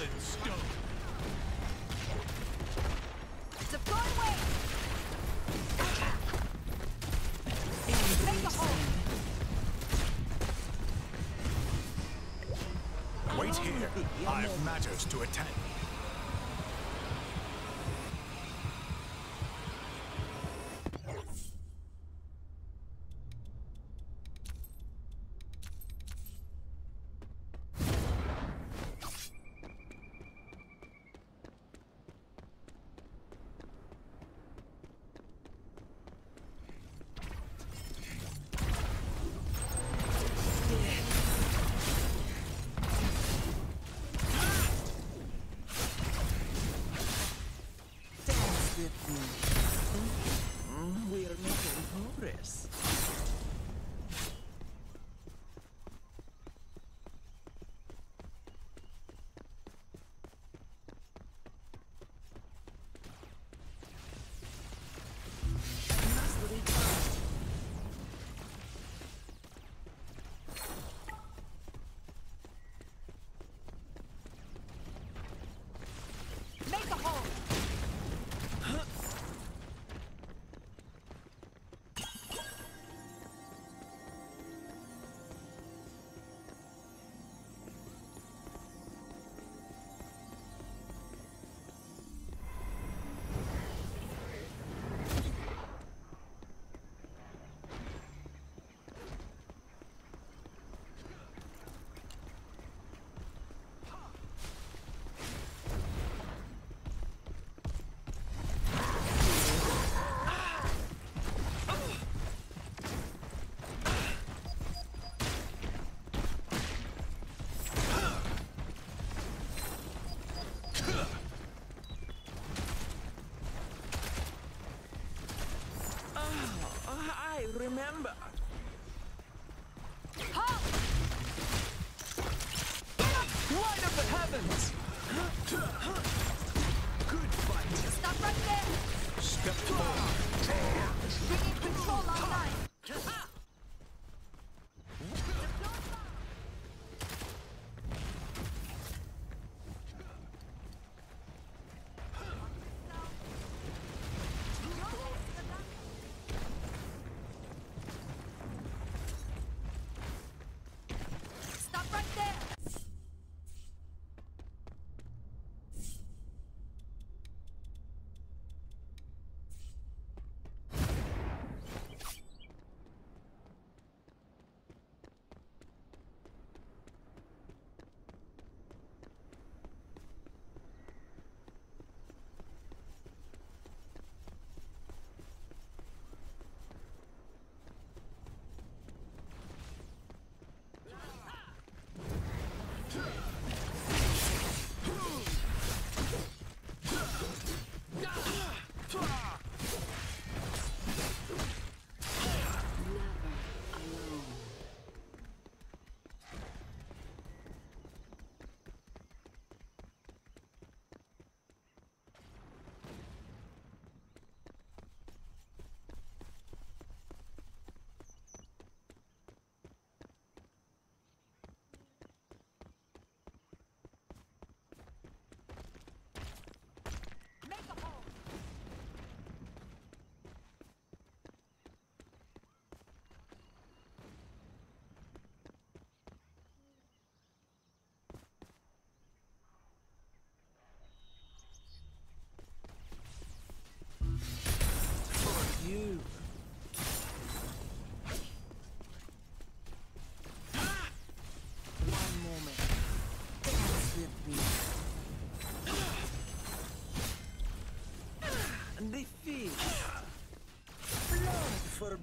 Wait here. I have matters to attend.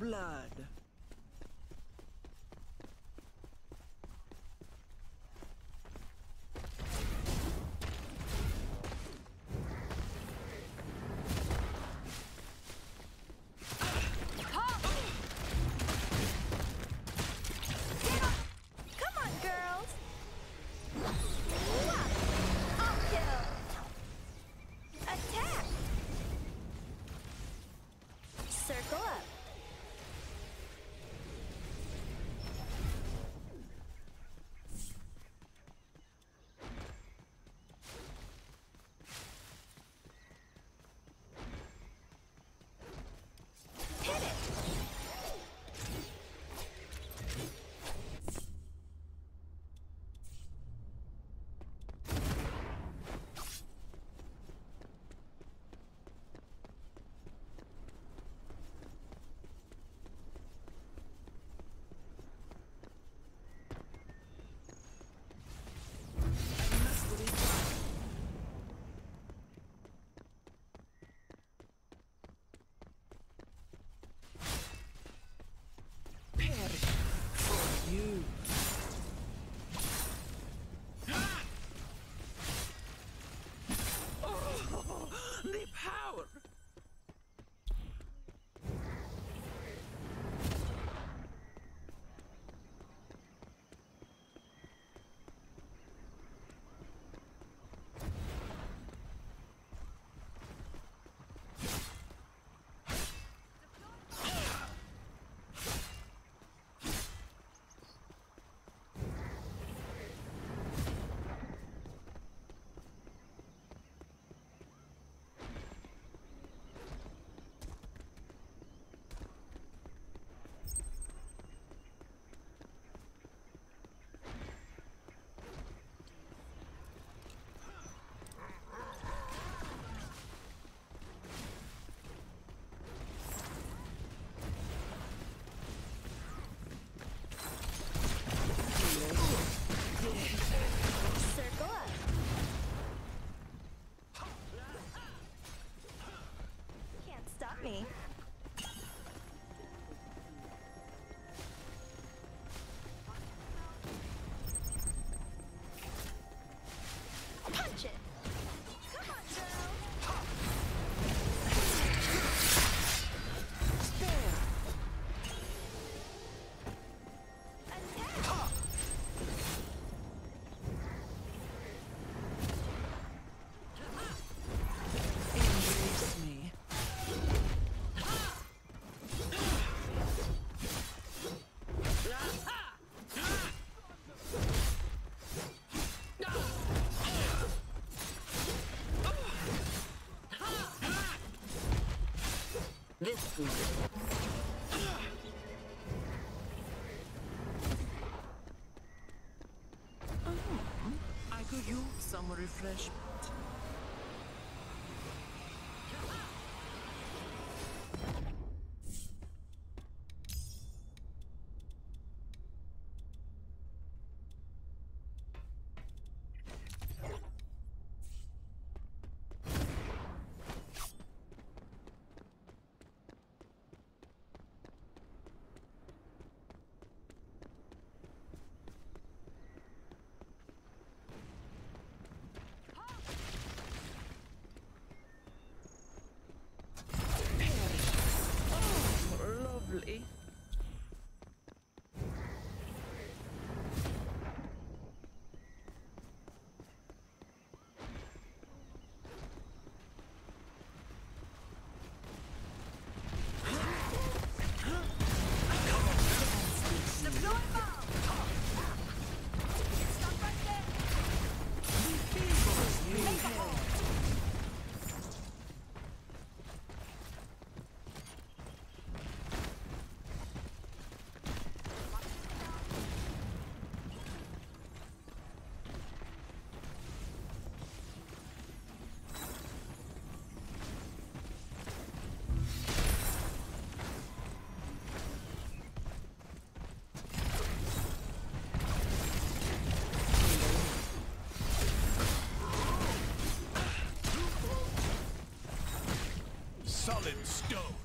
blood. I could use some refreshment. Solid stone.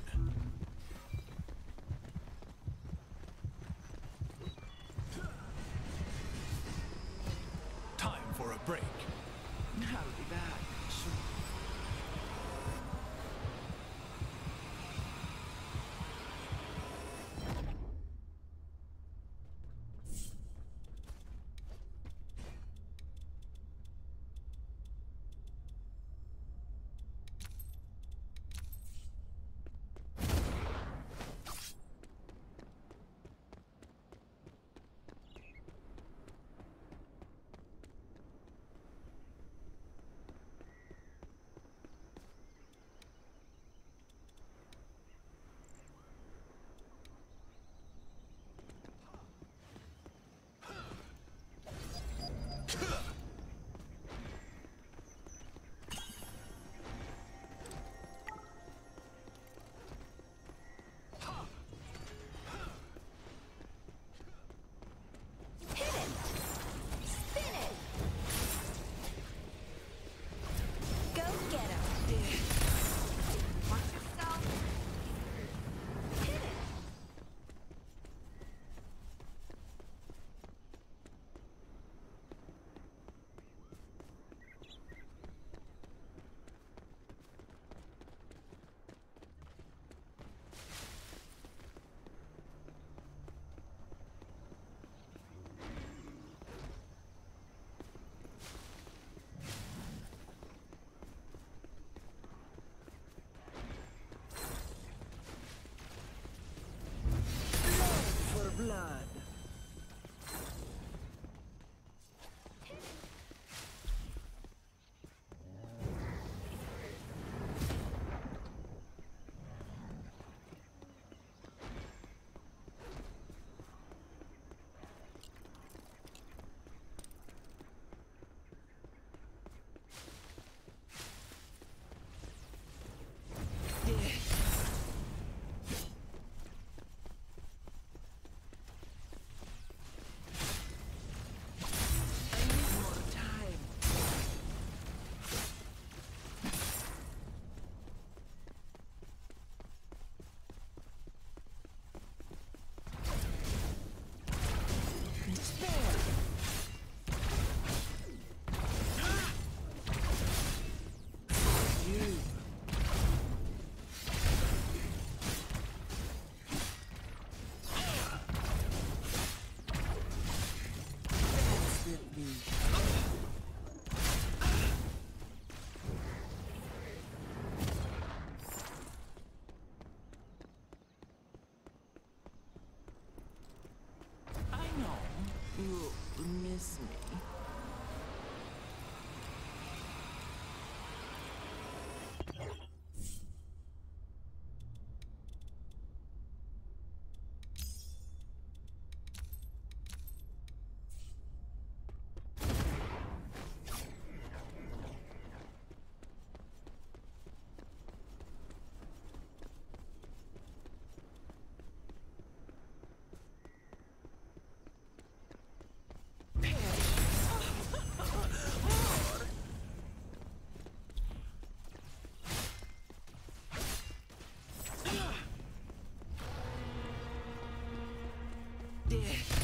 Death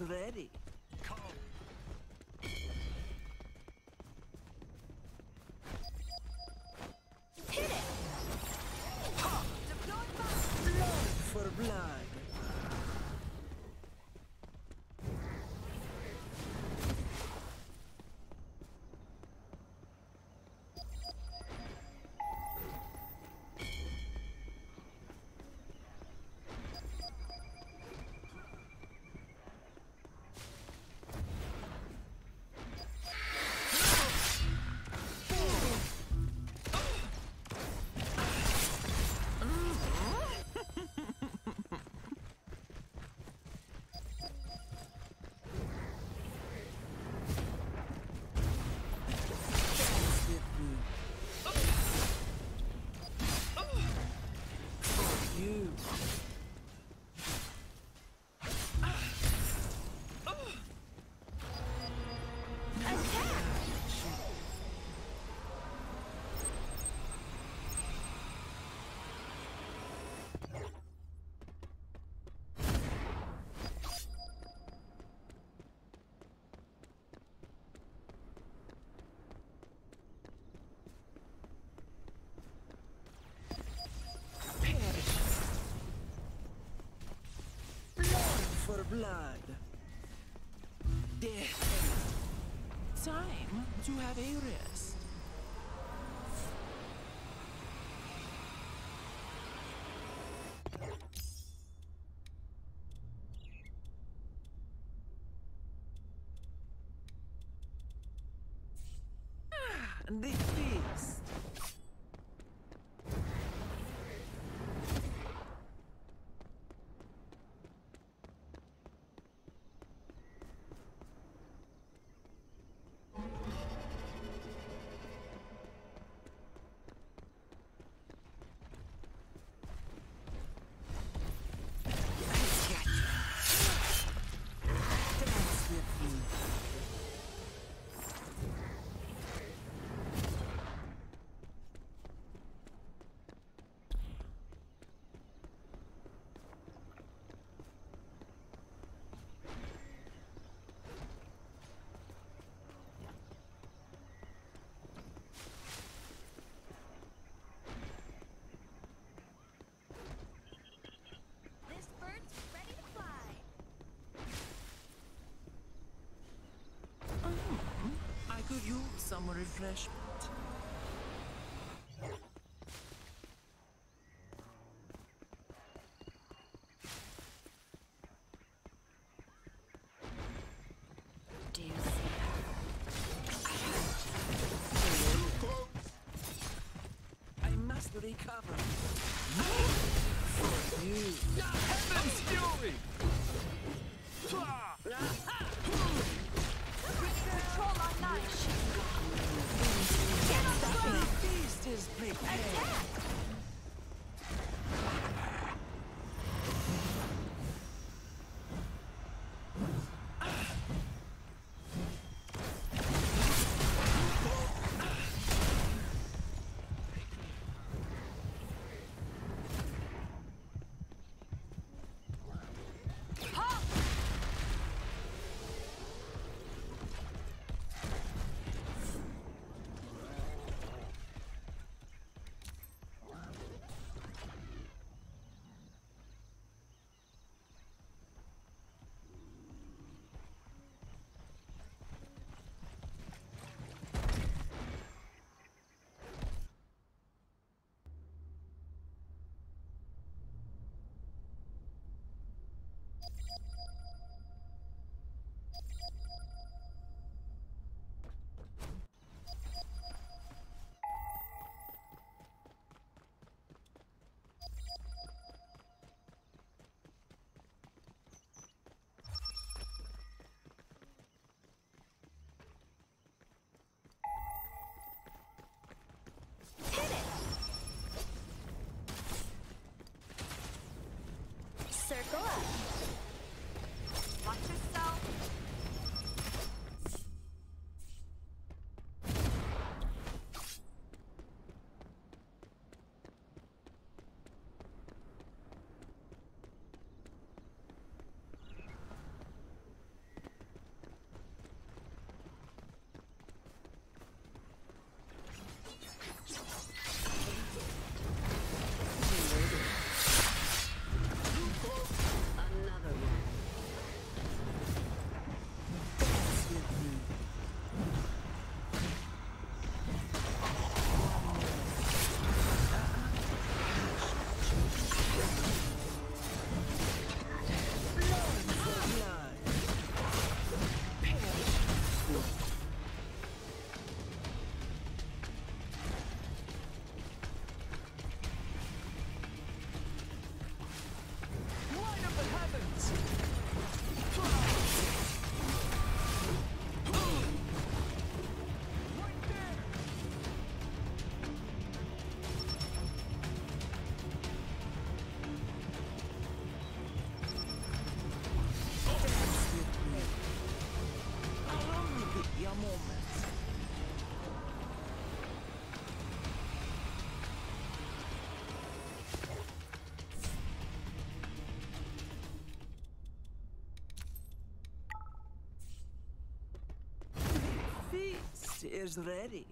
was ready. Blood. Death. Time to have a rest. Ah, the feast. Dance with me. This bird's ready to fly. I could use some refreshment. Do you see I must recover. For you. Heaven's fury! Is ready.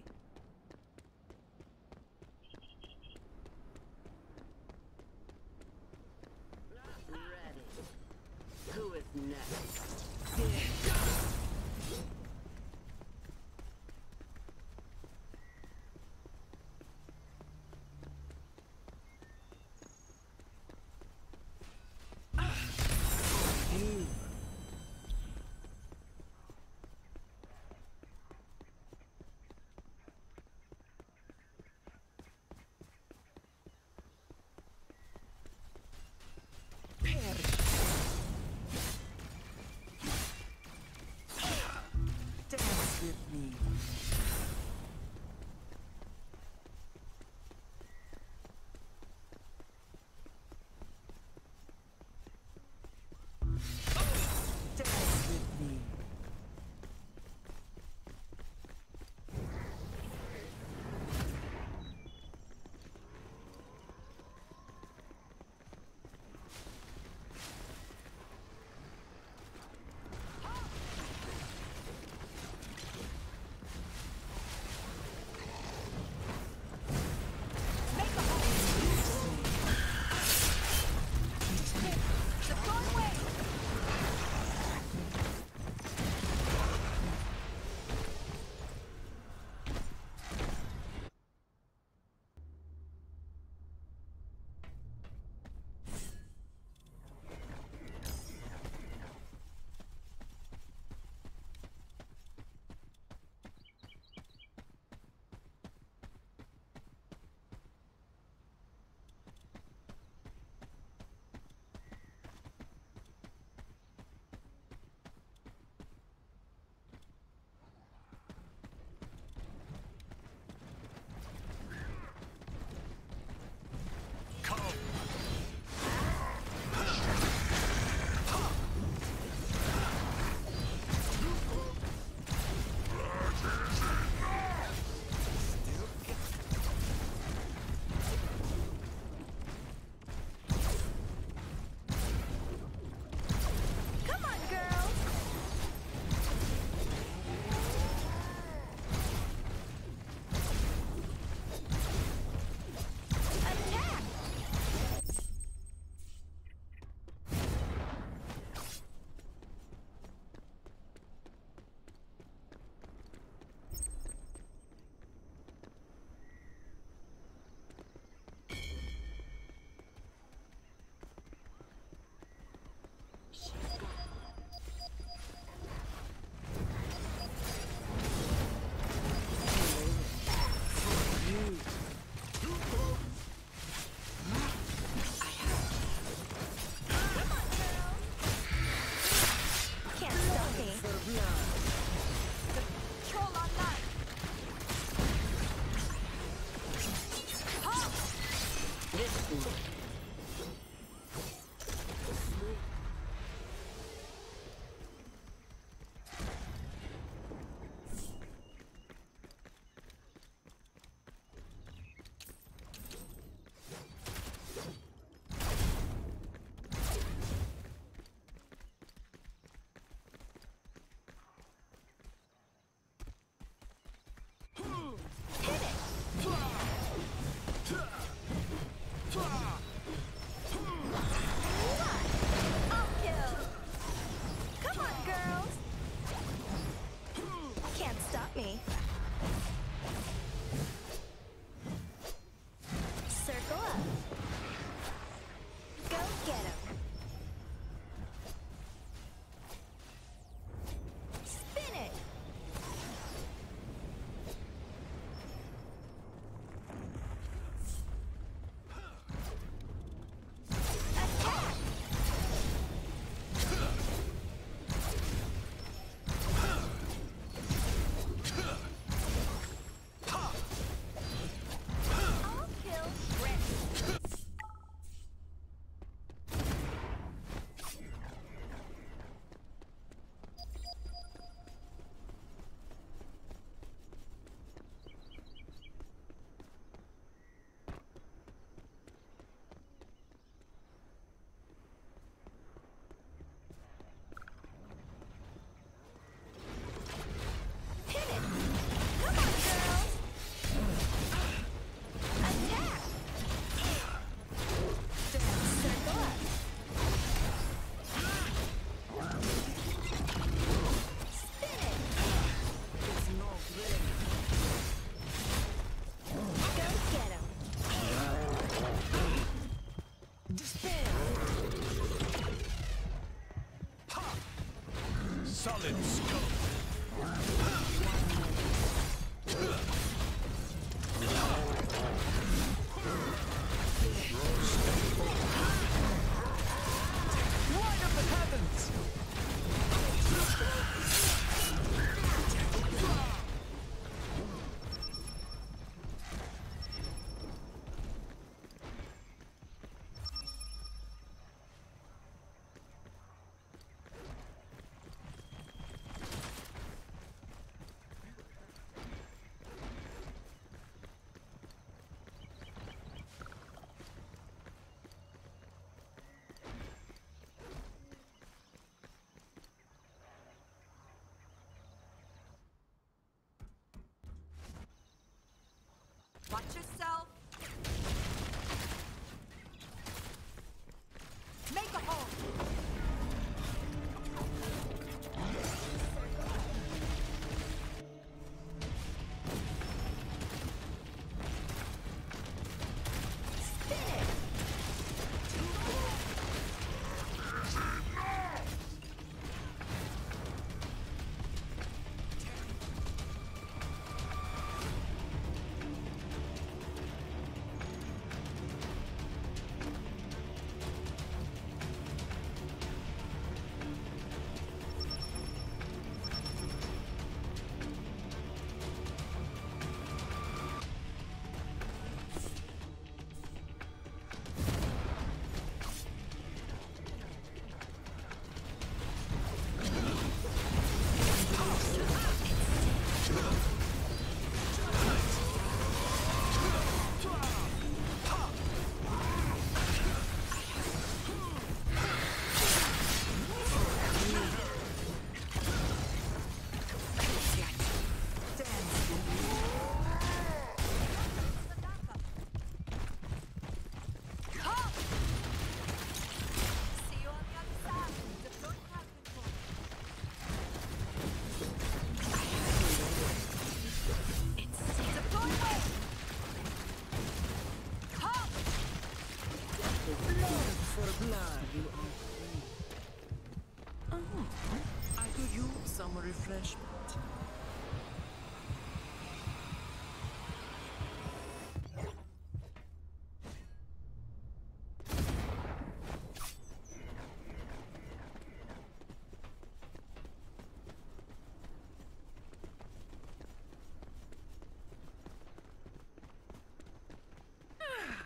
Thank you. Solid scope. Light of the heavens. Watch yourself.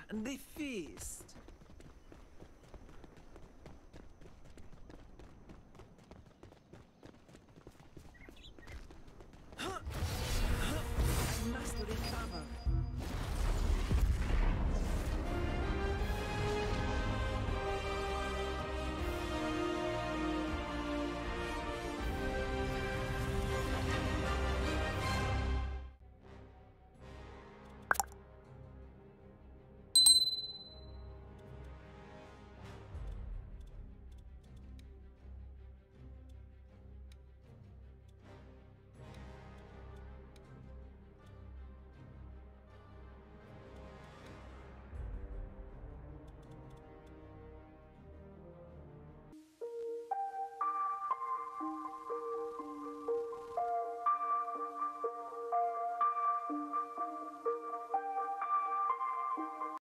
And the feast.